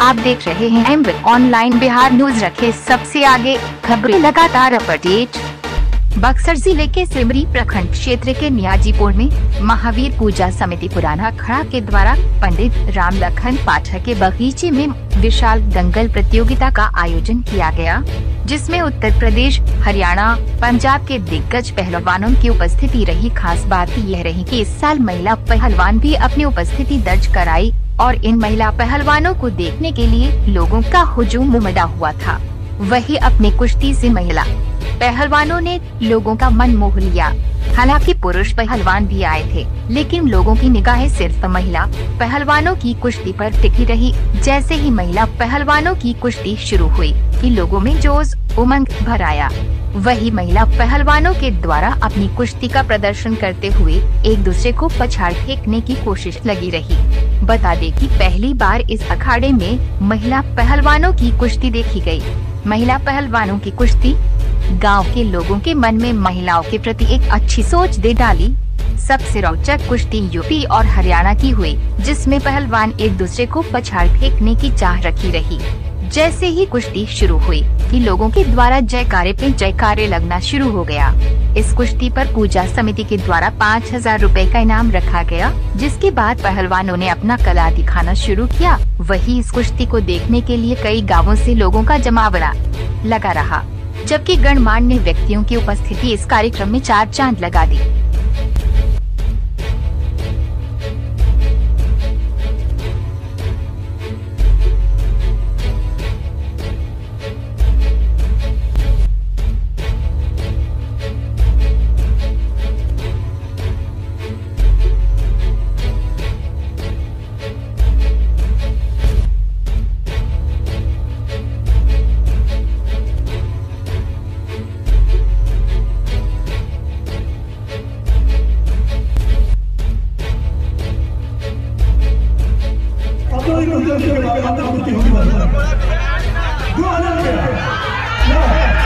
आप देख रहे हैं एम ऑनलाइन बिहार न्यूज़ रखे सबसे आगे। खबरें लगातार अपडेट। बक्सर ज़िले के सिमरी प्रखंड क्षेत्र के नियाजीपुर में महावीर पूजा समिति पुराना खड़ा के द्वारा पंडित राम लखन पाठक के बगीचे में विशाल दंगल प्रतियोगिता का आयोजन किया गया, जिसमें उत्तर प्रदेश, हरियाणा, पंजाब के दिग्गज पहलवानों की उपस्थिति रही। खास बात यह रही कि इस साल महिला पहलवान भी अपनी उपस्थिति दर्ज कराई। और इन महिला पहलवानों को देखने के लिए लोगों का हुजूम उमड़ा हुआ था। वही अपनी कुश्ती से महिला पहलवानों ने लोगों का मन मोह लिया। हालाँकि पुरुष पहलवान भी आए थे, लेकिन लोगों की निगाहें सिर्फ़ महिला पहलवानों की कुश्ती पर टिकी रही। जैसे ही महिला पहलवानों की कुश्ती शुरू हुई कि लोगों में जोश, उमंग भर आया, वही महिला पहलवानों के द्वारा अपनी कुश्ती का प्रदर्शन करते हुए एक दूसरे को पछाड़ फेंकने की कोशिश लगी रही। बता दें कि पहली बार इस अखाड़े में महिला पहलवानों की कुश्ती देखी गई। महिला पहलवानों की कुश्ती, गाँव के लोगों के मन में महिलाओं के प्रति एक अच्छी सोच दे डाली सबसे रोचक कुश्ती यूपी और हरियाणा की हुई, जिसमें पहलवान एक दूसरे को पछाड़ फेंकने की चाह रखी रही जैसे ही कुश्ती शुरू हुई कि लोगों के द्वारा जयकारे पे जयकारे लगना शुरू हो गया। इस कुश्ती पर पूजा समिति के द्वारा पाँच हज़ार रूपए का इनाम रखा गया, जिसके बाद पहलवानों ने अपना कला दिखाना शुरू किया। वही इस कुश्ती को देखने के लिए कई गाँवों ऐसी लोगों का जमावड़ा लगा रहा, जबकि गणमान्य व्यक्तियों की उपस्थिति इस कार्यक्रम में चार चाँद लगा दी। 만들어 볼게 여기 와서 그거 안 하는 거야 야